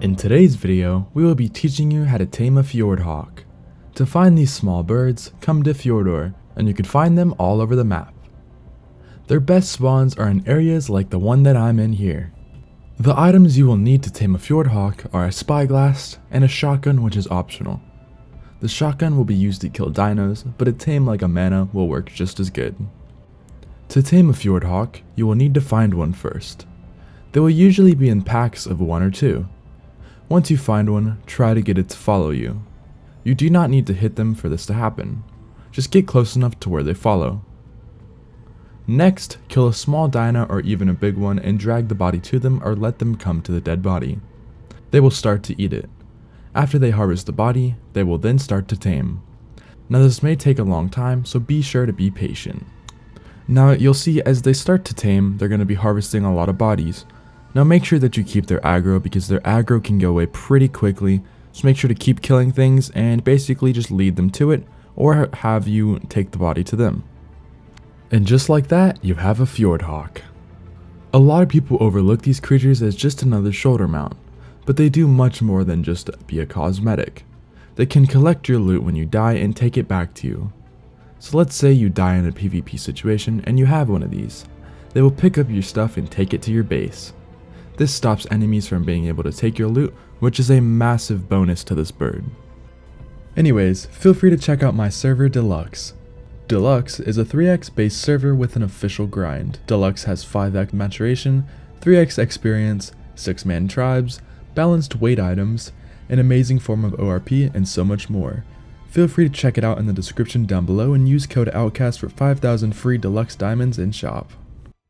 In today's video, we will be teaching you how to tame a fjordhawk. To find these small birds, come to Fjordur, and you can find them all over the map. Their best spawns are in areas like the one that I'm in here. The items you will need to tame a fjordhawk are a spyglass and a shotgun which is optional. The shotgun will be used to kill dinos, but a tame like a mana will work just as good. To tame a fjordhawk, you will need to find one first. They will usually be in packs of one or two. Once you find one, try to get it to follow you. You do not need to hit them for this to happen. Just get close enough to where they follow. Next, kill a small dino or even a big one and drag the body to them or let them come to the dead body. They will start to eat it. After they harvest the body, they will then start to tame. Now this may take a long time, so be sure to be patient. Now you'll see as they start to tame, they're going to be harvesting a lot of bodies. Now make sure that you keep their aggro because their aggro can go away pretty quickly, so make sure to keep killing things and basically just lead them to it or have you take the body to them. And just like that, you have a Fjordhawk. A lot of people overlook these creatures as just another shoulder mount, but they do much more than just be a cosmetic. They can collect your loot when you die and take it back to you. So let's say you die in a PvP situation and you have one of these. They will pick up your stuff and take it to your base. This stops enemies from being able to take your loot, which is a massive bonus to this bird. Anyways, feel free to check out my server Deluxe. Deluxe is a 3x based server with an official grind. Deluxe has 5x maturation, 3x experience, 6 man tribes, balanced weight items, an amazing form of ORP, and so much more. Feel free to check it out in the description down below and use code OUTCAST for 5000 free deluxe diamonds in shop.